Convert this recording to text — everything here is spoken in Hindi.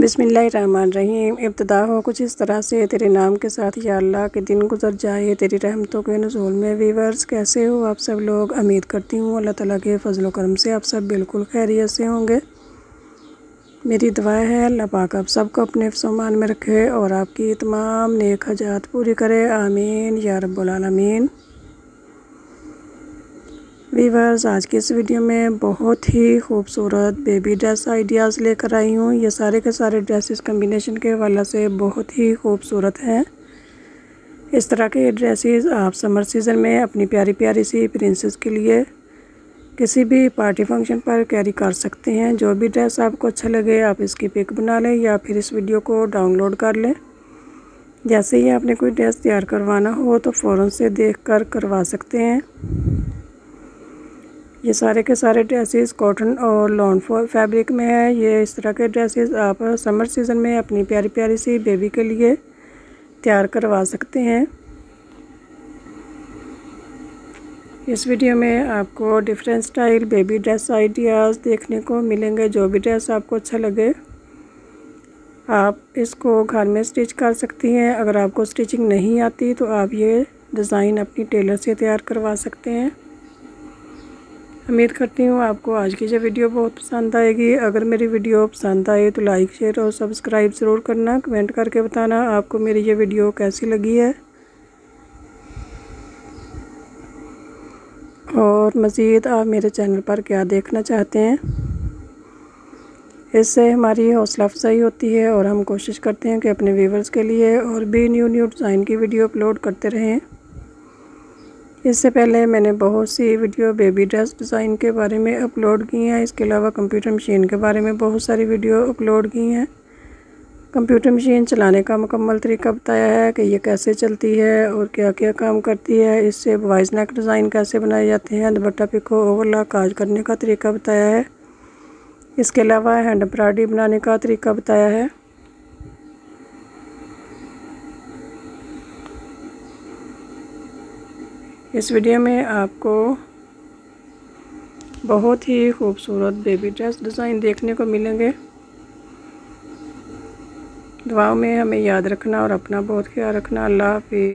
रहीम इब्तदा हो, कुछ इस तरह से, तेरे नाम के साथ या अल्लाह के दिन गुजर जाए, तेरी रहमतों के नजूल में वीवर्स कैसे हो आप सब लोग? उम्मीद करती हूँ, अल्लाह ताला के फजल करम से आप सब बिल्कुल खैरियत से होंगे। मेरी दुआ है, अल्लाह पाक आप सबको अपने सामान में रखे और आपकी तमाम नेक हजात पूरी करे। आमीन, या रब्बुल आलमीन। वीवर्स आज की इस वीडियो में बहुत ही खूबसूरत बेबी ड्रेस आइडियाज़ लेकर आई हूँ। ये सारे के सारे ड्रेसेस कम्बिनेशन के हवाले से बहुत ही खूबसूरत हैं। इस तरह के ड्रेसेस आप समर सीज़न में अपनी प्यारी प्यारी सी प्रिंसेस के लिए किसी भी पार्टी फ़ंक्शन पर कैरी कर सकते हैं। जो भी ड्रेस आपको अच्छा लगे, आप इसकी पिक बना लें या फिर इस वीडियो को डाउनलोड कर लें। जैसे ही आपने कोई ड्रेस तैयार करवाना हो तो फ़ौर से देख कर करवा सकते हैं। ये सारे के सारे ड्रेसेस कॉटन और लॉन फैब्रिक में है। ये इस तरह के ड्रेसेस आप समर सीज़न में अपनी प्यारी प्यारी सी बेबी के लिए तैयार करवा सकते हैं। इस वीडियो में आपको different style baby dress ideas देखने को मिलेंगे। जो भी ड्रेस आपको अच्छा लगे, आप इसको घर में स्टिच कर सकती हैं। अगर आपको स्टिचिंग नहीं आती तो आप ये डिज़ाइन अपनी टेलर से तैयार करवा सकते हैं। उम्मीद करती हूँ आपको आज की जो वीडियो बहुत पसंद आएगी। अगर मेरी वीडियो पसंद आए तो लाइक, शेयर और सब्सक्राइब ज़रूर करना। कमेंट करके बताना आपको मेरी ये वीडियो कैसी लगी है। और मज़ीद आप मेरे चैनल पर क्या देखना चाहते हैं। इससे हमारी हौसला अफजाई होती है और हम कोशिश करते हैं कि अपने व्यूवर्स के लिए और भी न्यू न्यू डिज़ाइन की वीडियो अपलोड करते रहें। इससे पहले मैंने बहुत सी वीडियो बेबी ड्रेस डिज़ाइन के बारे में अपलोड की हैं। इसके अलावा कंप्यूटर मशीन के बारे में बहुत सारी वीडियो अपलोड की हैं। कंप्यूटर मशीन चलाने का मुकम्मल तरीका बताया है कि ये कैसे चलती है और क्या क्या काम करती है। इससे वॉइस नेक डिज़ाइन कैसे बनाए जाते हैं, दुपट्टा पिको ओवरला काज करने का तरीका बताया है। इसके अलावा हैंड एम्ब्रॉयडरी बनाने का तरीका बताया है। इस वीडियो में आपको बहुत ही खूबसूरत बेबी ड्रेस डिज़ाइन देखने को मिलेंगे। दुआओं में हमें याद रखना और अपना बहुत ख्याल रखना। अल्लाह हाफि